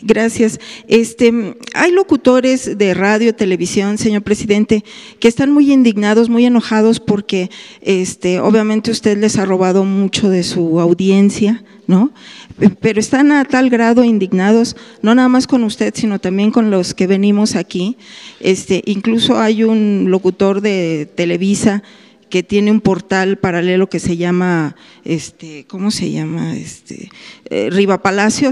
Gracias. Este, hay locutores de radio, televisión, señor presidente, que están muy indignados, muy enojados porque, este, obviamente usted les ha robado mucho de su audiencia, ¿no? Pero están a tal grado indignados, no nada más con usted, sino también con los que venimos aquí. Este, incluso hay un locutor de Televisa que tiene un portal paralelo que se llama, este, ¿cómo se llama? Este, eh, Riva Palacio,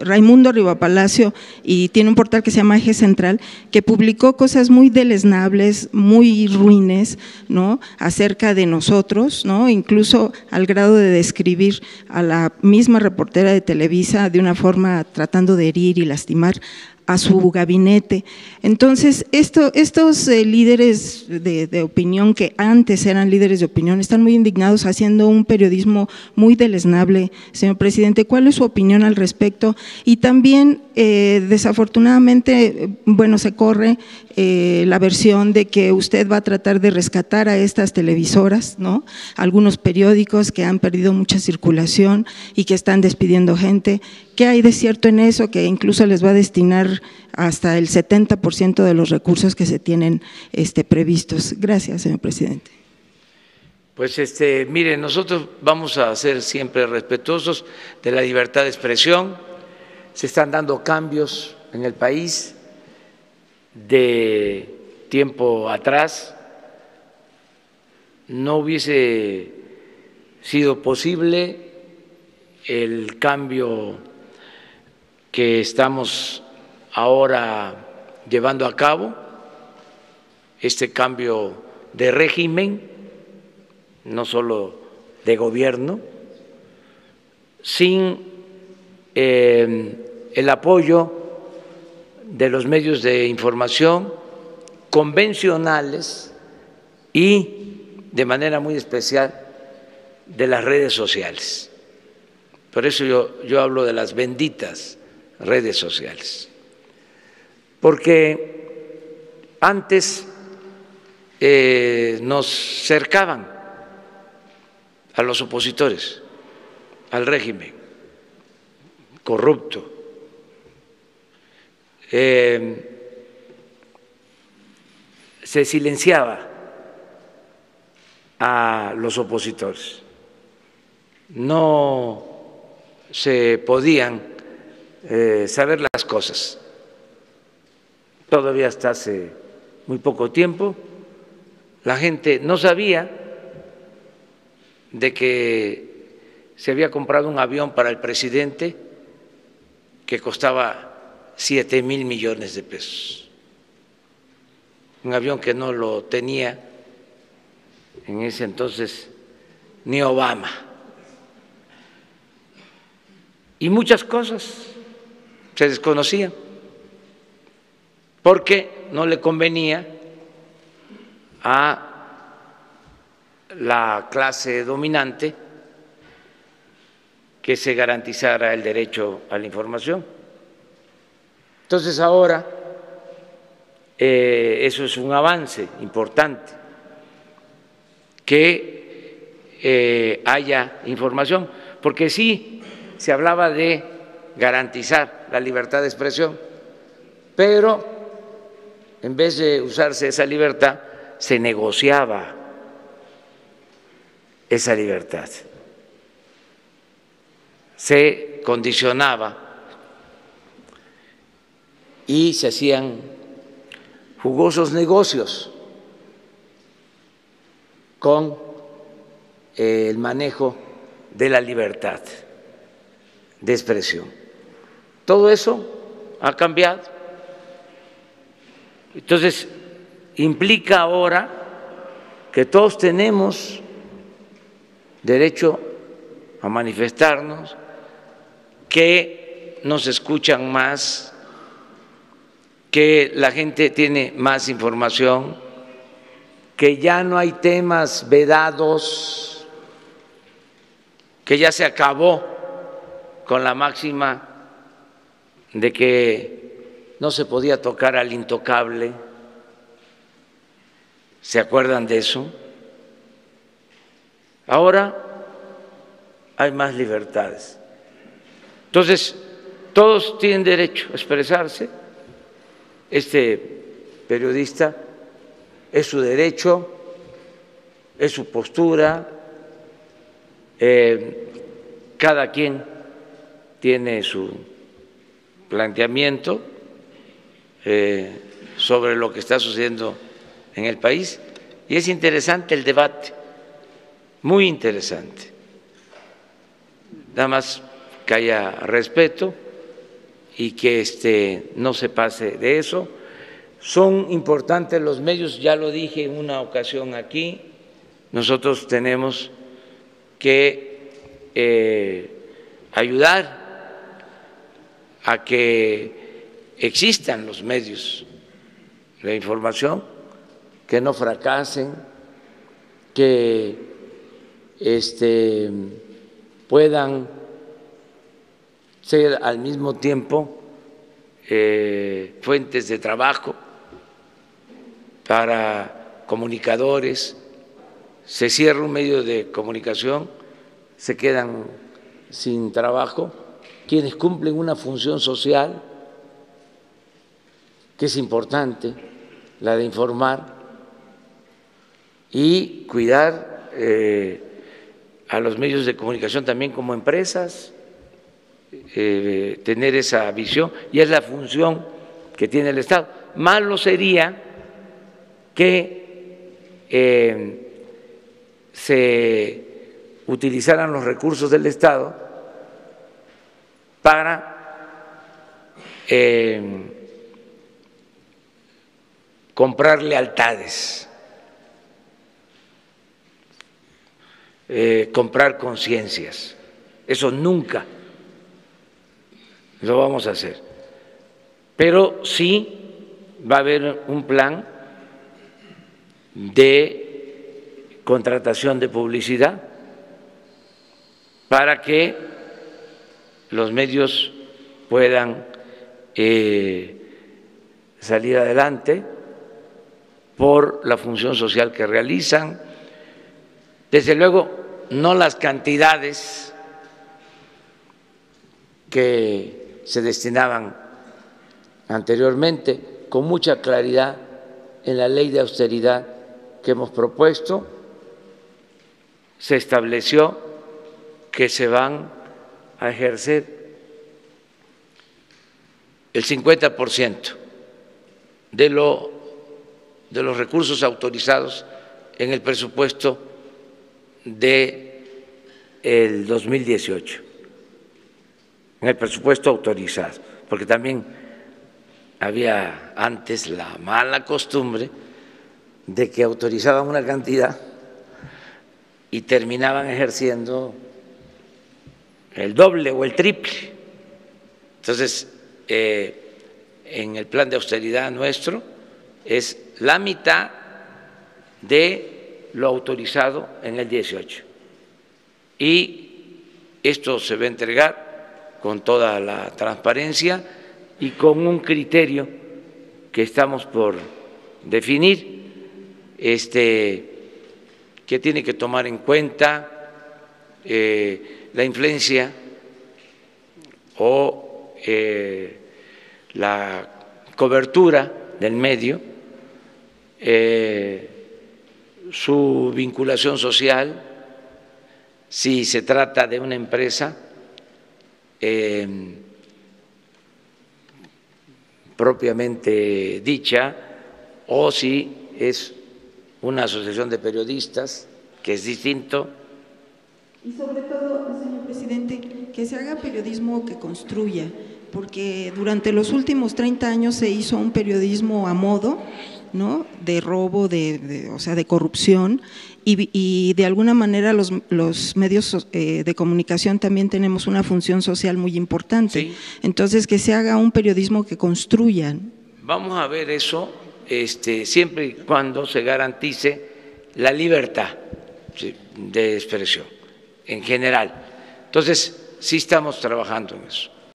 Raimundo Riva Palacio, y tiene un portal que se llama Eje Central, que publicó cosas muy deleznables, muy ruines, ¿no? Acerca de nosotros, ¿no? Incluso al grado de describir a la misma reportera de Televisa de una forma tratando de herir y lastimar a su gabinete. Entonces, esto, estos eh, líderes de, opinión, que antes eran líderes de opinión, están muy indignados haciendo un periodismo muy deleznable. Señor presidente, ¿cuál es su opinión al respecto? Y también, eh, desafortunadamente, bueno, se corre eh, la versión de que usted va a tratar de rescatar a estas televisoras, ¿no? Algunos periódicos que han perdido mucha circulación y que están despidiendo gente. ¿Qué hay de cierto en eso? Que incluso les va a destinar hasta el 70% de los recursos que se tienen este, previstos. Gracias, señor presidente. Pues este, mire, nosotros vamos a ser siempre respetuosos de la libertad de expresión. Se están dando cambios en el país de tiempo atrás. No hubiese sido posible el cambio que estamos ahora llevando a cabo, este cambio de régimen, no solo de gobierno, sin eh, el apoyo de los medios de información convencionales y de manera muy especial de las redes sociales. Por eso yo, yo hablo de las benditas redes sociales. Porque antes eh, nos cercaban a los opositores, al régimen corrupto. Eh, se silenciaba a los opositores. No se podían eh, saber las cosas. Todavía hasta hace muy poco tiempo la gente no sabía de que se había comprado un avión para el presidente que costaba siete mil millones de pesos. Un avión que no lo tenía en ese entonces ni Obama. Y muchas cosas se desconocía, porque no le convenía a la clase dominante que se garantizara el derecho a la información. Entonces ahora eh, eso es un avance importante, que eh, haya información, porque sí se hablaba de garantizar la libertad de expresión, pero en vez de usarse esa libertad, se negociaba esa libertad, se condicionaba y se hacían jugosos negocios con el manejo de la libertad de expresión. Todo eso ha cambiado. Entonces, implica ahora que todos tenemos derecho a manifestarnos, que nos escuchan más, que la gente tiene más información, que ya no hay temas vedados, que ya se acabó con la máxima de que no se podía tocar al intocable. ¿Se acuerdan de eso? Ahora hay más libertades. Entonces, Todos tienen derecho a expresarse. Este periodista es su derecho, es su postura, eh, cada quien tiene su planteamiento eh, sobre lo que está sucediendo en el país y es interesante el debate, muy interesante. Nada más que haya respeto y que este, no se pase de eso. Son importantes los medios, ya lo dije en una ocasión aquí, nosotros tenemos que eh, ayudar a que existan los medios de información, que no fracasen, que este, puedan ser al mismo tiempo eh, fuentes de trabajo para comunicadores. Se cierra un medio de comunicación, se quedan sin trabajo quienes cumplen una función social que es importante, la de informar y cuidar eh, a los medios de comunicación también como empresas eh, tener esa visión y es la función que tiene el Estado. Malo sería que eh, se utilizaran los recursos del Estado para eh, comprar lealtades, comprar conciencias. Eso nunca lo vamos a hacer. Pero sí va a haber un plan de contratación de publicidad para que los medios puedan eh, salir adelante por la función social que realizan. Desde luego, no las cantidades que se destinaban anteriormente con mucha claridad en la ley de austeridad que hemos propuesto. Se estableció que se van a ejercer el 50% de, lo, de los recursos autorizados en el presupuesto de el 2018 en el presupuesto autorizado, porque también había antes la mala costumbre de que autorizaban una cantidad y terminaban ejerciendo el doble o el triple. Entonces, eh, en el plan de austeridad nuestro es la mitad de lo autorizado en el 18. Y esto se va a entregar con toda la transparencia y con un criterio que estamos por definir, este, que tiene que tomar en cuenta eh, la influencia o eh, la cobertura del medio, eh, su vinculación social, si se trata de una empresa, Em, propiamente dicha o si es una asociación de periodistas, que es distinto. Y sobre todo, señor presidente, que se haga periodismo que construya, porque durante los últimos 30 años se hizo un periodismo a modo, ¿no? de robo, de, o sea, de corrupción, y, de alguna manera los, los medios eh, de comunicación también tenemos una función social muy importante. Entonces, que se haga un periodismo que construya. Vamos a ver eso este, siempre y cuando se garantice la libertad de expresión en general. Entonces, sí estamos trabajando en eso.